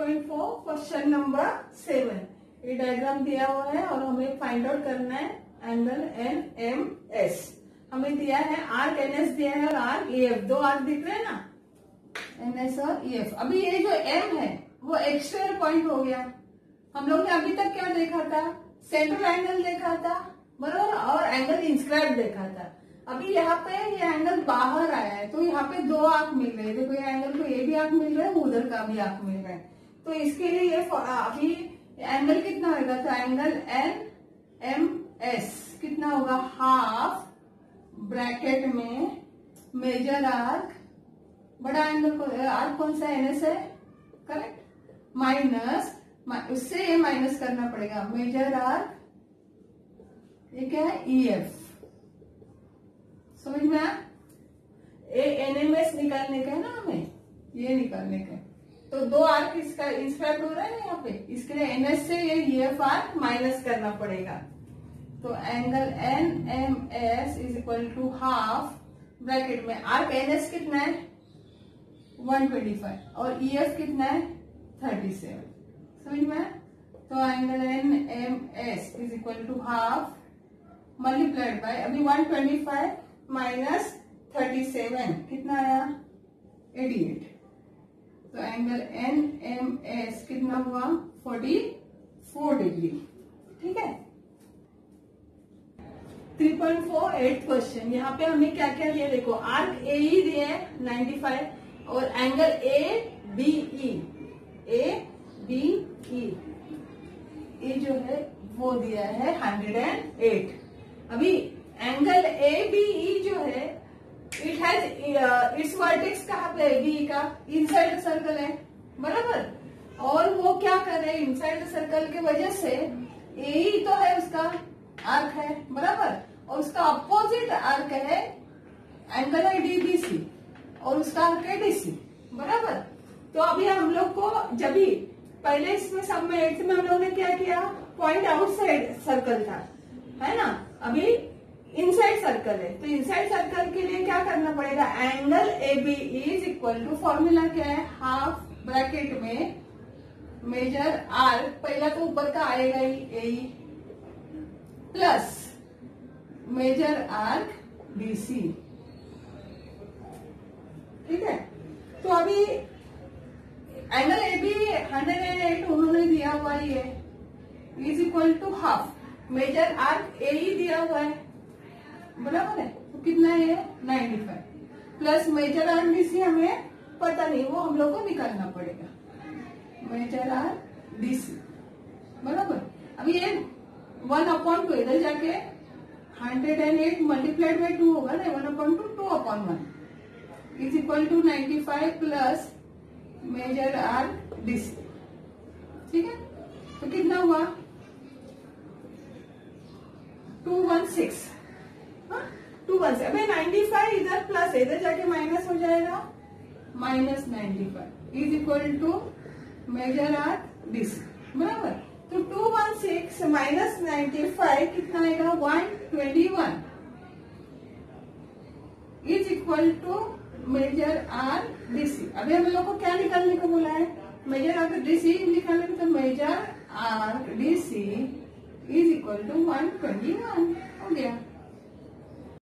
3.4 question number seven ये diagram दिया हुआ है और हमें फाइंड आउट करना है एंगल एन एम एस हमें दिया है आर्क एन एस दिया है और आर्क ई एफ़ दो आर्क दिख रहे हैं ना? एन एस और ई एफ़ अभी ये जो एम है, वो एक्सट्रा पॉइंट हो गया। हम लोग ने अभी तक क्या देखा था? सेंट्रल एंगल देखा था, बराबर, और एंगल इंस्क्राइब देखा था। अभी यहाँ पे ये एंगल बाहर आया है तो यहाँ पे दो आँख मिल रहे हैं। देखो, ये एंगल को ये भी आँख मिल रहा है, उधर का भी आँख मिल रहा है। तो इसके लिए ये अभी एंगल कितना होगा तो एंगल एन एम एस कितना होगा? हाफ़ ब्रैकेट में मेजर आर्क बड़ा एंगल आर्क कौन सा एन एस है? करेक्ट माइनस उससे ये माइनस करना पड़ेगा. मेजर आर्क ये क्या है? ई e एफ़ समझ में आया? एनएमएस निकालने का है ना हमें? ये निकालने का तो दो आर्क इसका इंस्क्राइब हो रहा है यहाँ पे? इसके लिए एनएस से ये एफ़ आर माइनस करना पड़ेगा। तो angle N M S is equal to half bracket में। आर्क एनएस कितना है? 125 और ई एफ़ कितना है? 37 समझ में तो angle N M S is equal to half multiplied by अभी 125 माइनस थर्टी सेवन कितना आया? एटी एट तो एंगल एन एम एस कितना हुआ? फोर्टी फोर डिग्री ठीक है? Three point four eight question यहाँ पे हमें क्या क्या दिया देखो आर्क ए ई दिए नाइन्टी फाइव और angle A B E A B E ये जो है, वो दिया है हंड्रेड एंड एट अभी एंगल ए बी ई जो है इट हैज़ इट्स वर्टेक्स कहाँ पे है? बी का। इनसाइड सर्कल है। बराबर? और वो क्या कर रहे हैं? इनसाइड सर्कल की वजह से ए ही तो है उसका आर्क है। बराबर? और उसका अपोजिट आर्क है एंगल है डी बी सी और उसका आर्क है डीसी बराबर? तो अभी हम लोग को जब भी पहले इसमें सब में एट्थ में हम लोग ने क्या किया? पॉइंट आउटसाइड सर्कल था। है ना? अभी इनसाइड सर्कल है। तो इनसाइड सर्कल के लिए क्या करना पड़ेगा? Angle A B is equal to formula क्या है? हाफ़ ब्रैकेट में मेजर आर पहला तो ऊपर का आएगा ही A plus major arc BC ठीक है? तो अभी angle A B hundred and eight उन्होंने दिया हुआ ही है। Is equal to half major arc A ही दिया हुआ है। बराबर है? तो कितना है? Ninety five plus major arc DC हमें पता नहीं, वो हम लोग को निकालना पड़ेगा। मेजर आर डीसी बराबर? अब ये वन अपॉन टू इधर जाके hundred and eight multiplied by two होगा ना? One upon two two upon one is equal to ninety five plus major arc DC ठीक है? तो कितना हुआ? टू वन सिक्स से नाइन्टी फाइव इधर प्लस इधर जाके माइनस हो जाएगा। Minus ninety five is equal to major arc this बराबर? तो two one six minus ninety five कितना आएगा? One twenty one is equal to major arc DC अभी हम लोग को क्या निकालने को बोला है? मेजर आर डीसी निकालने को तो major arc DC is equal to one twenty one हो गया।